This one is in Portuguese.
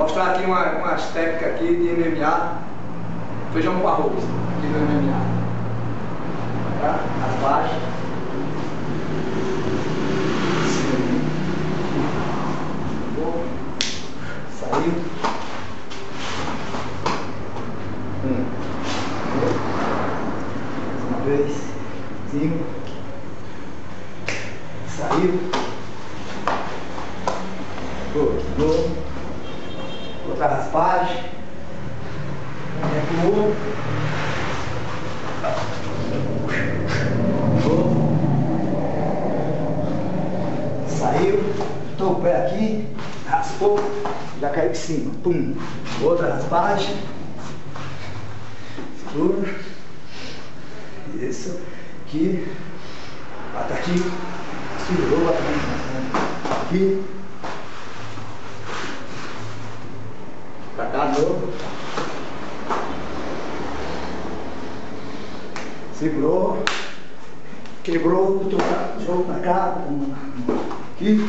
Mostrar aqui uma, umas técnicas aqui de MMA, feijão com arroz, aqui do MMA. Tá? As baixas. Saiu. Um. Uma vez. Cinco. Saiu. Voltou. Outra raspagem. Recuou. Voltou. Saiu. Botou o pé aqui. Raspou. Já caiu de cima. Pum. Outra raspagem. Segura. Isso. Aqui. Bata aqui. Segurou. Bata aqui. Aqui. Novo. Segurou. Quebrou. Botou pra- jogou pra cá. Aqui.